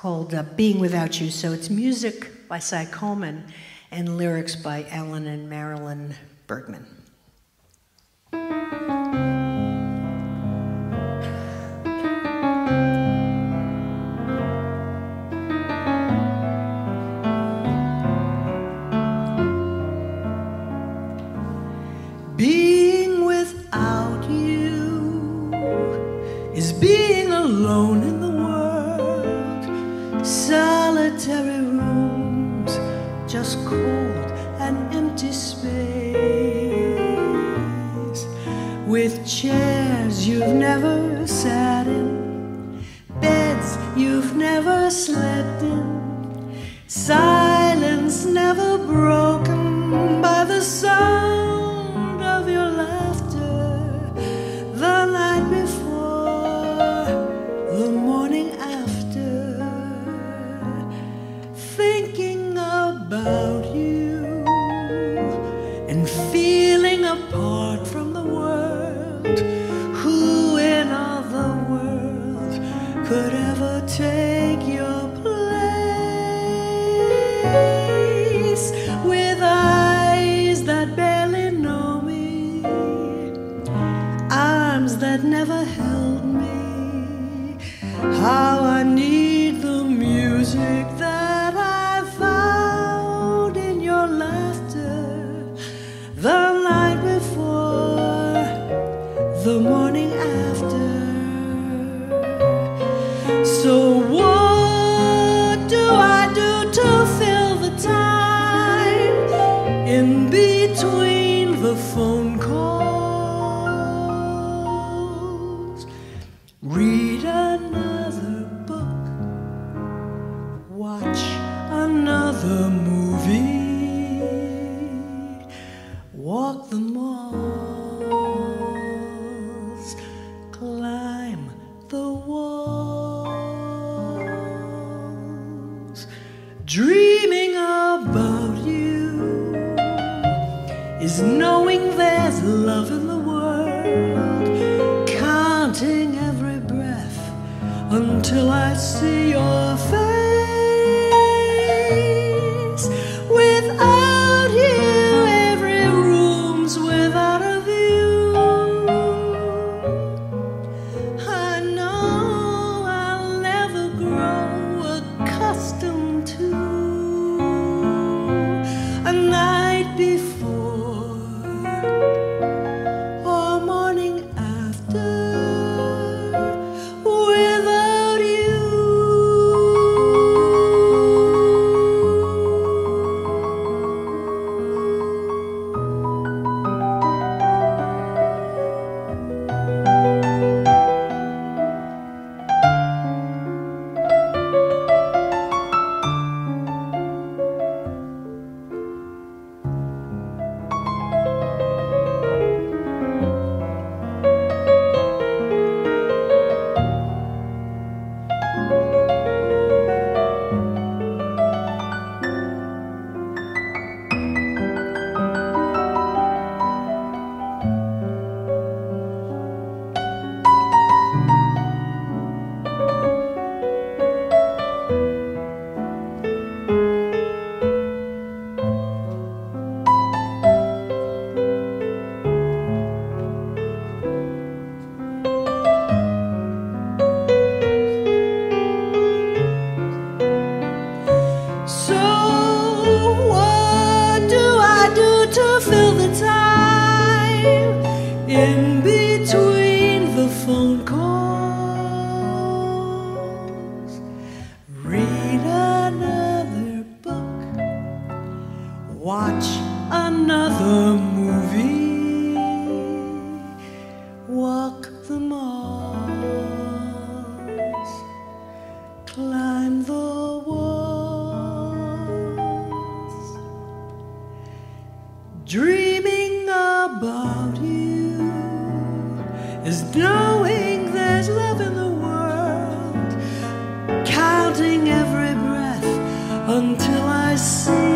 called uh, Being Without You. So it's music by Cy Coleman and lyrics by Alan and Marilyn Bergman. Being without you is being alone empty space. With chairs you've never sat in, beds you've never slept in, silence never broken that never held me? How I need climb the walls, dreaming about you is knowing there's love in the world, counting every breath until I see your face. A between the phone calls? Read another book, watch another movie, walk the malls climb the walls, dreaming about knowing there's love in the world, counting every breath until I see